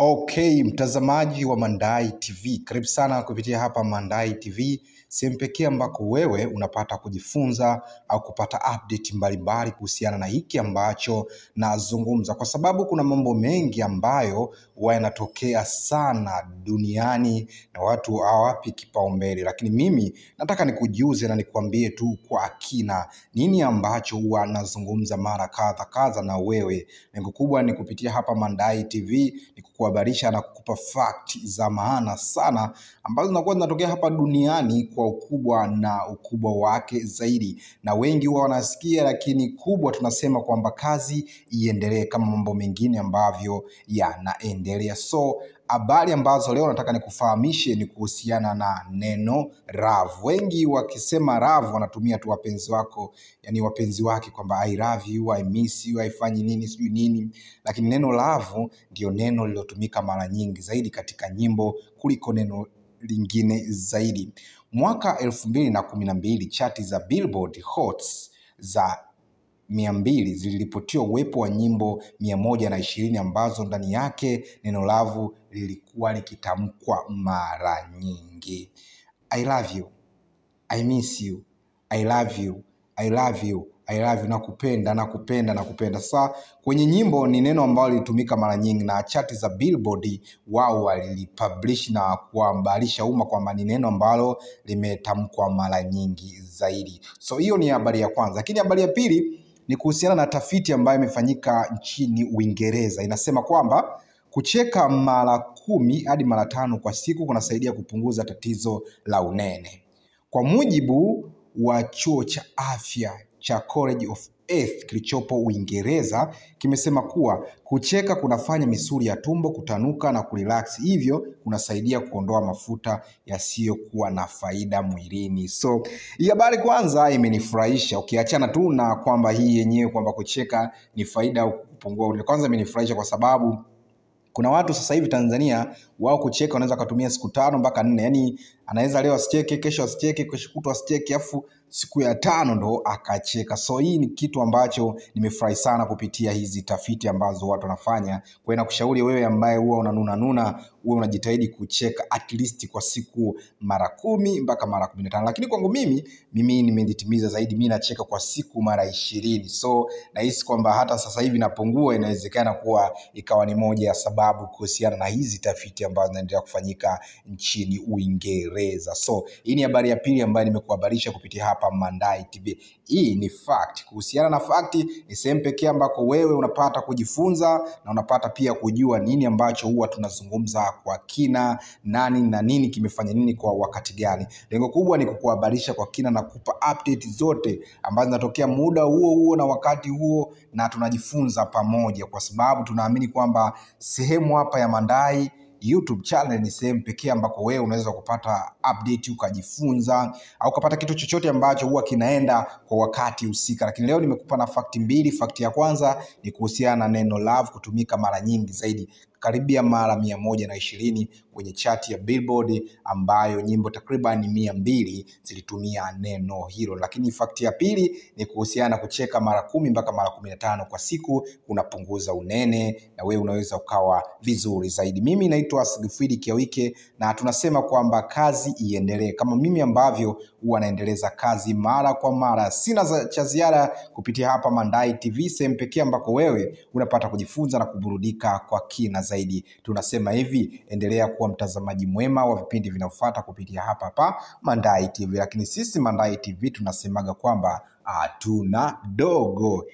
Okay, mtazamaji wa Mandai TV, karibu sana kupitia hapa Mandai TV, sehemu pekee ambako wewe unapata kujifunza au kupata update mbalimbali kuhusiana na hiki ambacho nazungumza, kwa sababu kuna mambo mengi ambayo huwa yanatokea sana duniani na watu hawapi kipaumbele, lakini mimi nataka nikujuze na nikuambie tu kwa kina nini ambacho huwa nazungumza mara kadha kadha na wewe. Lengo kubwa ni kupitia hapa Mandai TV ni kukuhabarisha na kukupa fact za maana sana ambazo zinakuwa zinatokea hapa duniani kwa ukubwa na ukubwa wake zaidi, na wengi huwa wanasikia, lakini kubwa tunasema kwamba kazi iendelee kama mambo mengine ambavyo yanaendelea. So habari ambazo leo nataka nikufahamishe ni kuhusiana na neno love. Wengi wakisema love wanatumia tu wapenzi wako, yani wapenzi wake, kwamba I love you, I miss you, haifanyi nini sijui nini, lakini neno love ndio neno lililotumika mara nyingi zaidi katika nyimbo kuliko neno lingine zaidi. Mwaka elfu mbili na kumi na mbili chati za Billboard Hots za mia mbili ziliripotiwa uwepo wa nyimbo mia moja na ishirini ambazo ndani yake neno lavu lilikuwa likitamkwa mara nyingi. I love you, I miss you, I love you, I love you, I love you, nakupenda, nakupenda, nakupenda. Sasa kwenye nyimbo ni neno ambalo lilitumika mara nyingi, na chati za Billboard wao walilipublish na kuhabarisha umma kwamba ni neno ambalo limetamkwa mara nyingi zaidi. So hiyo ni habari ya kwanza, lakini habari ya pili ni kuhusiana na tafiti ambayo imefanyika nchini Uingereza. Inasema kwamba kucheka mara kumi hadi mara tano kwa siku kunasaidia kupunguza tatizo la unene. Kwa mujibu wa chuo cha afya cha College of Health kilichopo Uingereza kimesema kuwa kucheka kunafanya misuli ya tumbo kutanuka na kurelax, hivyo kunasaidia kuondoa mafuta yasiyokuwa na faida mwilini. So hii habari kwanza imenifurahisha, ukiachana tu na kwamba hii yenyewe kwamba kucheka ni faida au kupungua ule, Kwanza imenifurahisha kwa sababu kuna watu sasa hivi Tanzania wao kucheka wanaweza wakatumia siku tano mpaka nne, yani anaweza leo asicheke, kesho asicheke, kesho kutwa asicheke, afu siku ya tano ndo akacheka. So hii ni kitu ambacho nimefurahi sana kupitia hizi tafiti ambazo watu wanafanya. Kwa hiyo nakushauri wewe ambaye huwa unanuna nuna, uwe unajitahidi kucheka at least kwa siku mara kumi mpaka mara kumi na tano. Lakini kwangu mimi mimi nimejitimiza zaidi, mimi nacheka kwa siku mara ishirini. So nahisi kwamba hata sasa hivi napungua, inawezekana kuwa ikawa ni moja ya sababu kuhusiana na hizi tafiti ambazo zinaendelea kufanyika nchini Uingereza. So hii ni habari ya pili ambayo nimekuhabarisha kupitia hapa Mandai TV. Hii ni fact. Kuhusiana na fact, ni sehemu pekee ambako wewe unapata kujifunza na unapata pia kujua nini ambacho huwa tunazungumza kwa kina, nani na nini kimefanya nini kwa wakati gani. Lengo kubwa ni kukuhabarisha kwa kina na kupa update zote ambazo zinatokea muda huo huo na wakati huo, na tunajifunza pamoja, kwa sababu tunaamini kwamba sehemu hapa ya Mandai YouTube channel ni sehemu pekee ambako wewe unaweza kupata update ukajifunza au ukapata kitu chochote ambacho huwa kinaenda kwa wakati husika. Lakini leo nimekupa na fakti mbili. Fakti ya kwanza ni kuhusiana na neno love kutumika mara nyingi zaidi karibia mara mia moja na ishirini kwenye chati ya Billboard ambayo nyimbo takriban mia mbili zilitumia neno hilo. Lakini fakti ya pili ni kuhusiana na kucheka mara kumi mpaka mara kumi na tano kwa siku kunapunguza unene na wewe unaweza ukawa vizuri zaidi. Mimi naitwa Sigfridi Kiawike na tunasema kwamba kazi iendelee kama mimi ambavyo huwa naendeleza kazi mara kwa mara. Sina cha ziada kupitia hapa Mandai TV, sehemu pekee ambako wewe unapata kujifunza na kuburudika kwa kina zaidi. Tunasema hivi, endelea kuwa mtazamaji mwema wa vipindi vinavyofuata kupitia hapa hapa Mandai TV. Lakini sisi Mandai TV tunasemaga kwamba hatuna dogo.